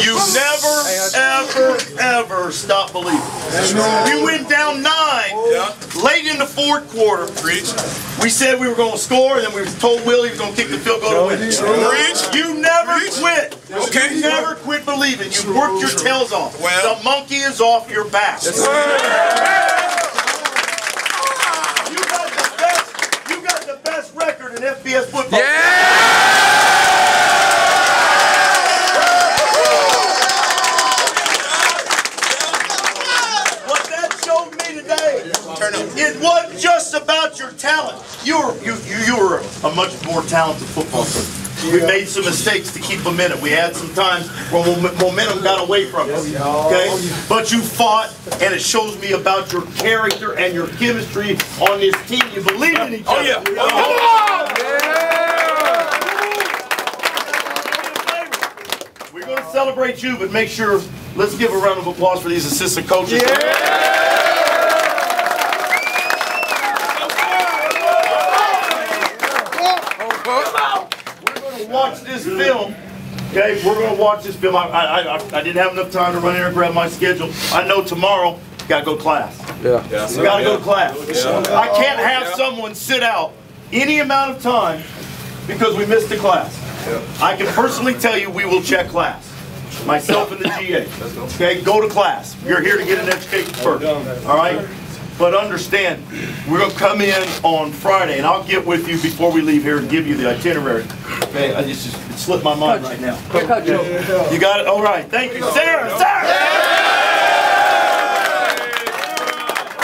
You never, ever, ever stop believing. We went down nine late in the fourth quarter. Preach. We said we were going to score, and then we told Willie he was going to kick the field goal to win. Preach. You never Preach. quit. Okay. You never quit believing. You worked your tails off. Well- the monkey is off your back. You got the best. You got the best record in FBS football. What Turn up. it wasn't just about your talent. You were you you, you were a much more talented football player. We made some mistakes to keep them in it. We had some times where momentum got away from us. Okay, but you fought, and it shows me about your character and your chemistry on this team. You believe in each other. Oh, other. yeah. Oh, oh We're going to celebrate you, but make sure. Let's give a round of applause for these assistant coaches. We're watch this film. Okay, we're going to watch this film. I, I, I, I didn't have enough time to run in and grab my schedule. I know tomorrow, got to go to class. Yeah. You got to go to class. I can't have someone sit out any amount of time because we missed a class. I can personally tell you we will check class. Myself and the GA. Okay, go to class. You're here to get an education first. All right? But understand, we're gonna come in on Friday, and I'll get with you before we leave here and give you the itinerary. Okay, I just, it slipped my mind right now. You got it? All right, thank you. Sarah, Sarah!